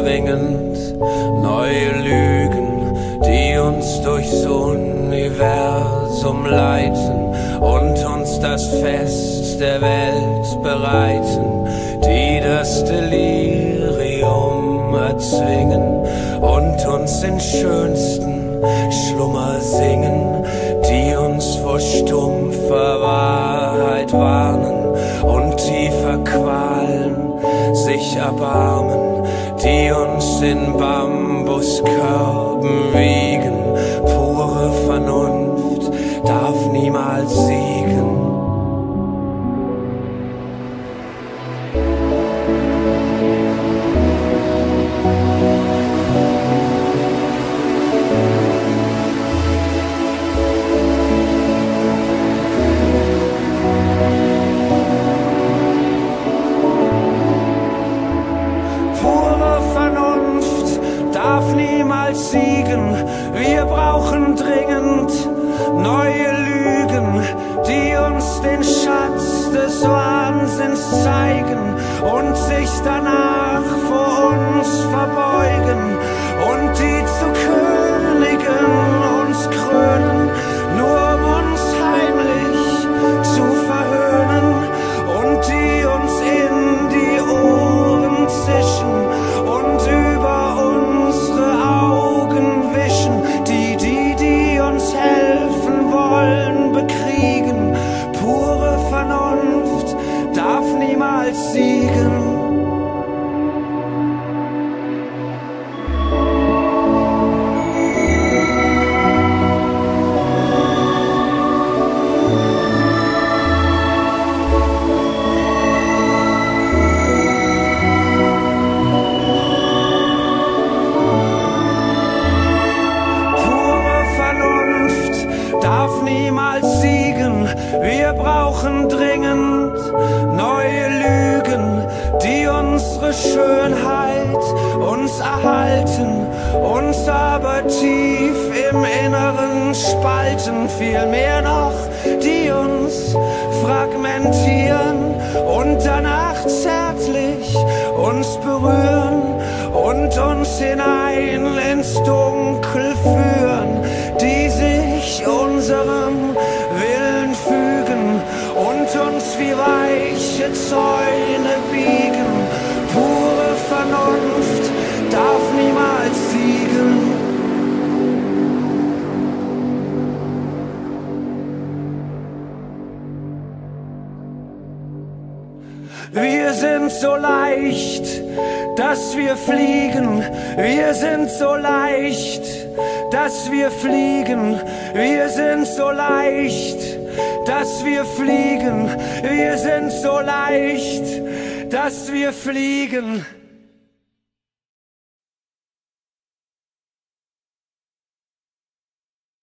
zwingend neue Lügen, die uns durchs Universum leiten und uns das Fest der Welt bereiten, die das Delirium erzwingen und uns den schönsten Schlummer singen, die uns vor stumpfer Wahrheit warnen und tiefer Qualen sich erbarmen, die uns in Bambuskörben niemals siegen. Wir brauchen dringend neue Lügen, die uns den Schatz des Wahnsinns zeigen und sich danach vor uns verbeugen niemals siegen. Schönheit uns erhalten, uns aber tief im Inneren spalten. Vielmehr noch, die uns fragmentieren und danach zärtlich uns berühren und uns hinein ins Dunkel führen, die sich unserem Willen fügen und uns wie weiche Zäune biegen. Wir sind so leicht, dass wir fliegen. Wir sind so leicht, dass wir fliegen. Wir sind so leicht, dass wir fliegen. Wir sind so leicht, dass wir fliegen.